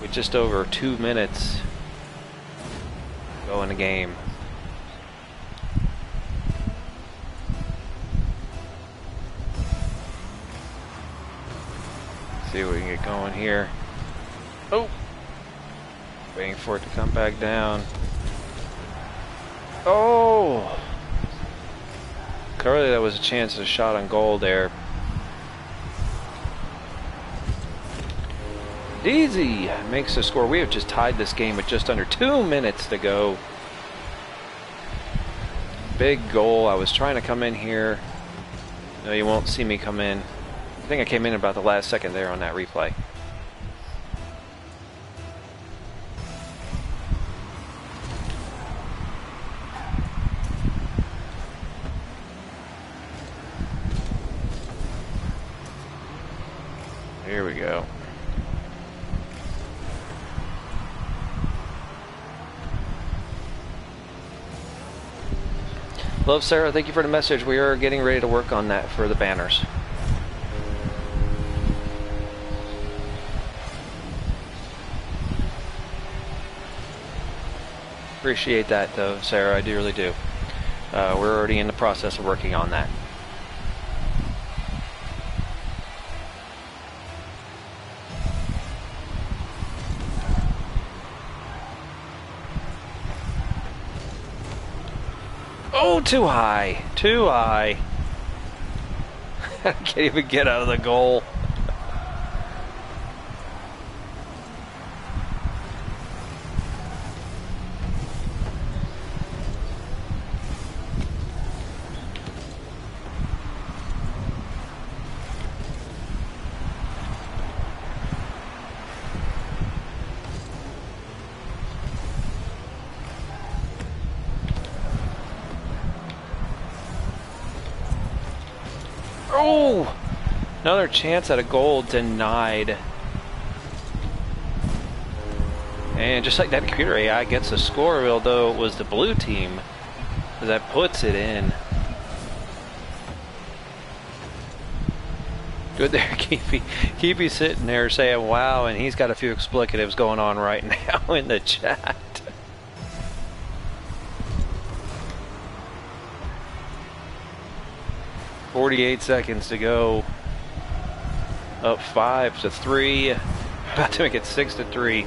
with just over two minutes go in the game. See what we can get going here. Oh! Waiting for it to come back down. Oh! Clearly that was a chance of a shot on goal there. Easy makes the score. We have just tied this game with just under two minutes to go. Big goal. I was trying to come in here. No, you won't see me come in. I think I came in about the last second there on that replay. Here we go. Love Sarah, thank you for the message. We are getting ready to work on that for the banners. Appreciate that though, Sarah. I do really do. Uh, we're already in the process of working on that. Oh, too high. Too high. I can't even get out of the goal. Oh! Another chance at a goal denied. And just like that, computer AI gets a score, although it was the blue team that puts it in. Good there, Keepy. Keepy sitting there saying, wow, and he's got a few explicatives going on right now in the chat. 48 seconds to go. Up five to three. About to make it six to three.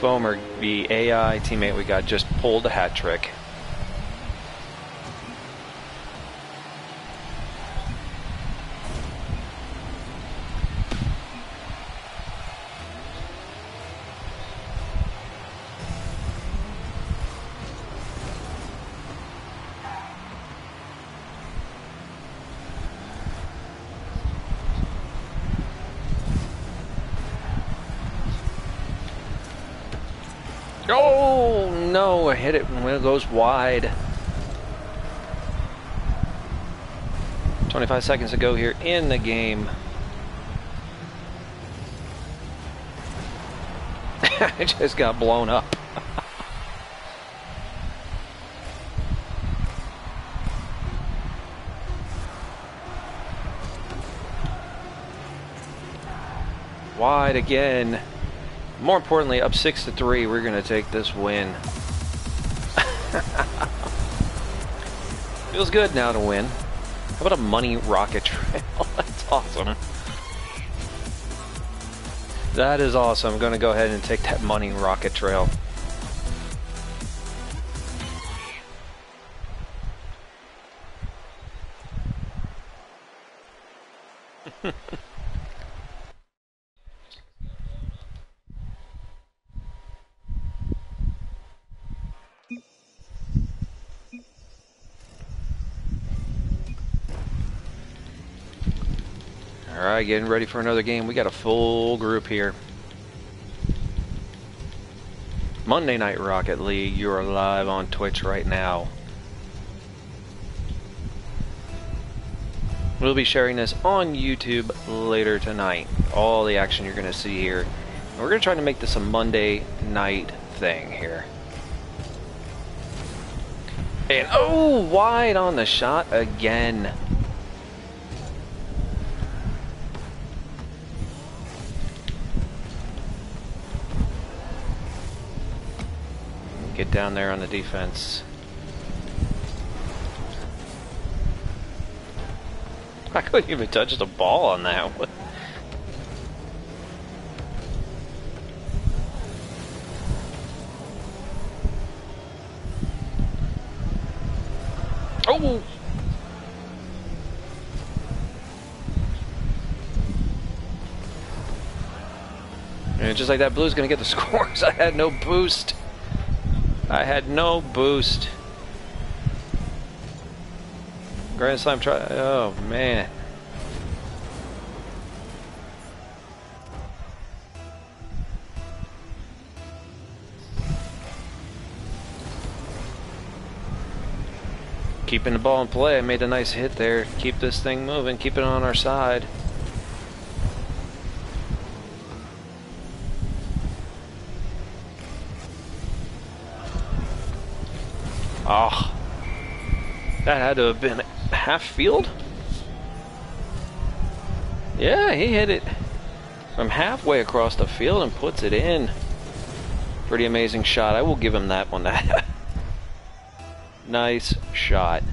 Foamer, the AI teammate we got, just pulled a hat trick. Oh no, I hit it when it goes wide. 25 seconds to go here in the game. I just got blown up. Wide again. More importantly, up six to three, we're going to take this win. Feels good now to win. How about a money rocket trail? That's awesome. That is awesome. I'm going to go ahead and take that money rocket trail. All right, getting ready for another game. We got a full group here. Monday Night Rocket League, you are live on Twitch right now. We'll be sharing this on YouTube later tonight. All the action you're going to see here. And we're going to try to make this a Monday night thing here. And oh, wide on the shot again. Get down there on the defense. I couldn't even touch the ball on that one. Oh! And just like that, Blue's gonna get the scores. I had no boost. I had no boost. Grand Slam try. Oh, man. Keeping the ball in play. I made a nice hit there. Keep this thing moving. Keep it on our side. Oh. That had to have been half field? Yeah, he hit it from halfway across the field and puts it in. Pretty amazing shot. I will give him that one. That. Nice shot.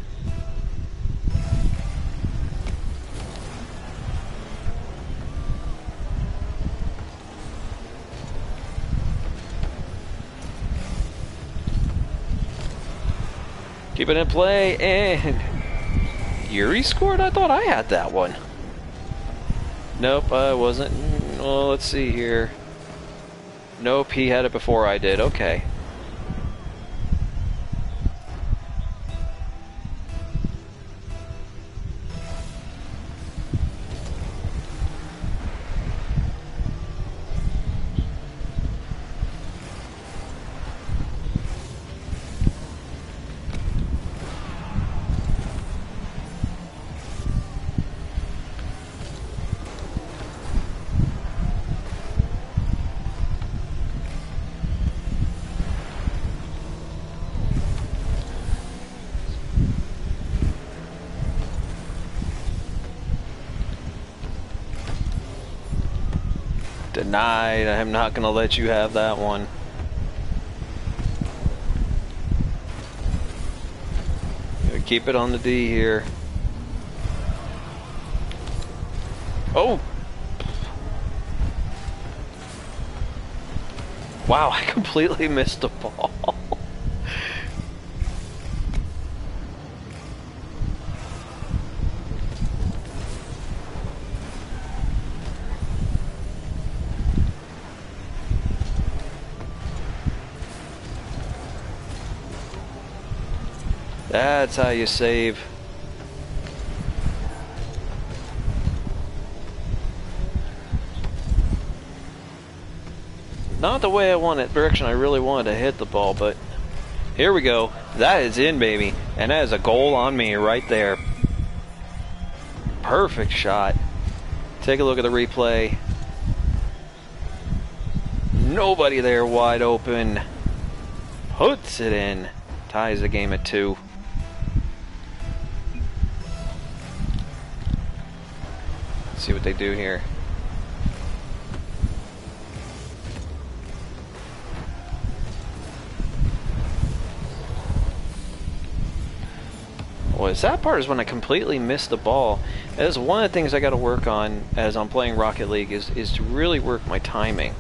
Keep it in play, and Yuri scored? I thought I had that one. Nope, I wasn't. Well, let's see here. Nope, he had it before I did. Okay. Denied. I'm not going to let you have that one. Keep it on the D here. Oh! Wow, I completely missed the ball. That's how you save. Not the way I wanted, direction I really wanted to hit the ball, but here we go. That is in, baby. And that is a goal on me right there. Perfect shot. Take a look at the replay. Nobody there wide open. Puts it in. Ties the game at two. See what they do here. was that part is when I completely missed the ball. That is one of the things I got to work on as I'm playing Rocket League is is to really work my timing.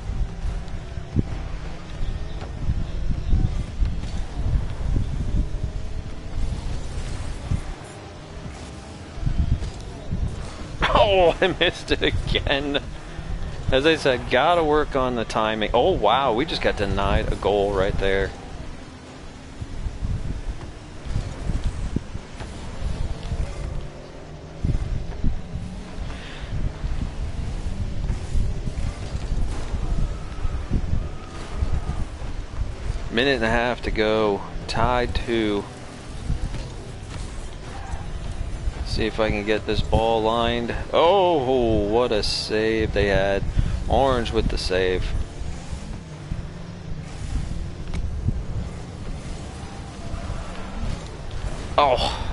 Oh, I missed it again. As I said, gotta work on the timing. Oh, wow, we just got denied a goal right there. Minute and a half to go. Tied to See if I can get this ball lined. Oh, what a save they had. Orange with the save. Oh.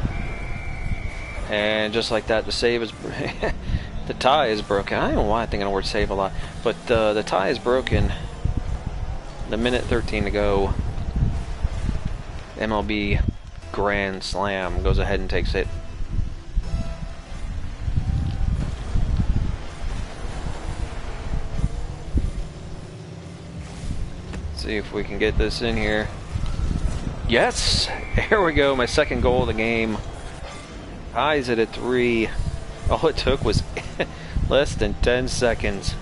And just like that, the save is... the tie is broken. I don't know why I'm thinking the word save a lot. But uh, the tie is broken. The minute 13 to go. MLB Grand Slam goes ahead and takes it. See if we can get this in here. Yes! Here we go, my second goal of the game. Ties it at three. All it took was less than 10 seconds.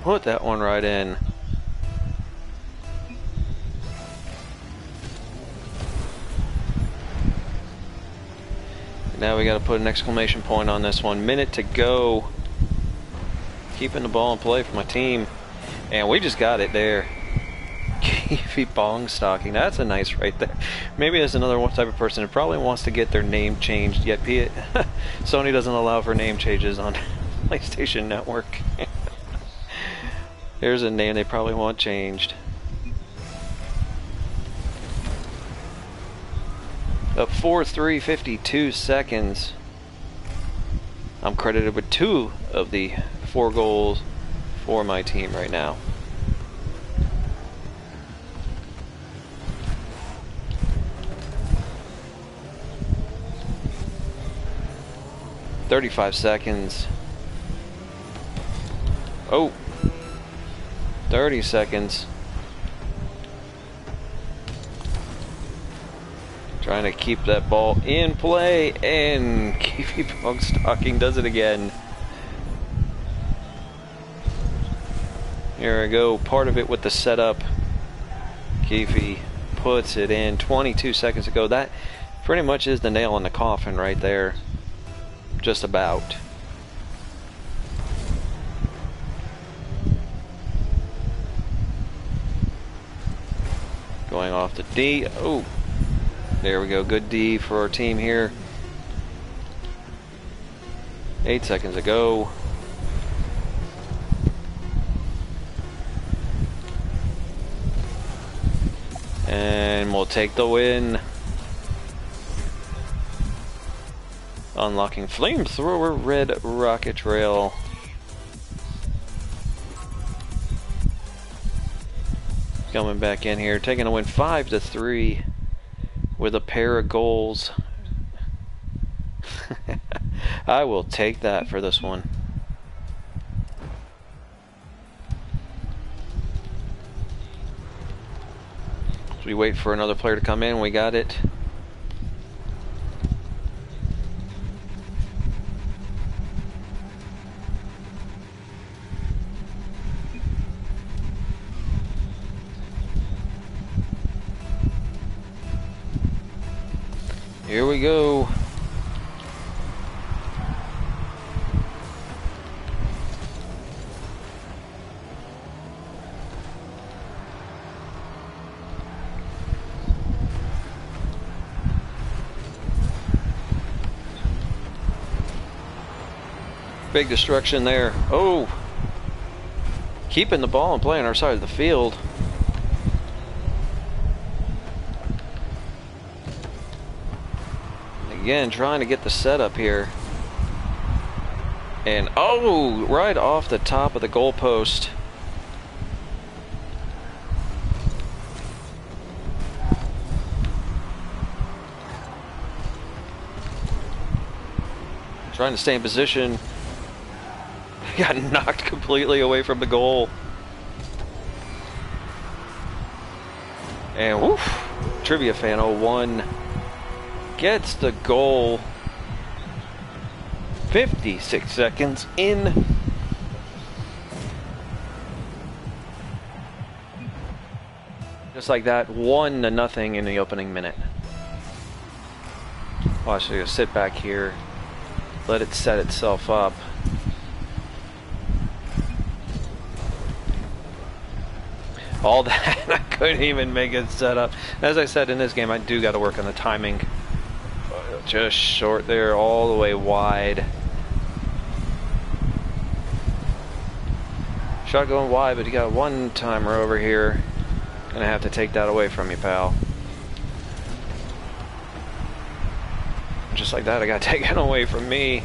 Put that one right in. Now we got to put an exclamation point on this one. Minute to go keeping the ball in play for my team. And we just got it there. Keep bong stocking. That's a nice right there. Maybe there's another one type of person who probably wants to get their name changed, yet Sony doesn't allow for name changes on PlayStation Network. Here's a name they probably want changed. Up 4 3 52 seconds. I'm credited with two of the four goals for my team right now. Thirty-five seconds. Oh. 30 seconds. Trying to keep that ball in play, and Kiwi Pong Stocking does it again. Here we go, part of it with the setup. Keefe puts it in 22 seconds ago. That pretty much is the nail in the coffin right there. Just about. Going off the D. Oh, there we go. Good D for our team here. Eight seconds ago. We'll take the win. Unlocking Flamethrower Red Rocket Trail. Coming back in here, taking a win 5 to 3 with a pair of goals. I will take that for this one. We wait for another player to come in. We got it. Here we go. Big destruction there. Oh! Keeping the ball and playing our side of the field. Again, trying to get the setup here. And oh, right off the top of the goalpost. Trying to stay in position. Got knocked completely away from the goal. And woof, Trivia Fan 01 gets the goal. 56 seconds in. Just like that, one to nothing in the opening minute. Watch, so sit back here, let it set itself up. All that. I couldn't even make it set up. As I said in this game, I do got to work on the timing. Just short there, all the way wide. Shot going wide, but you got one timer over here. Gonna have to take that away from you, pal. Just like that, I got taken away from me.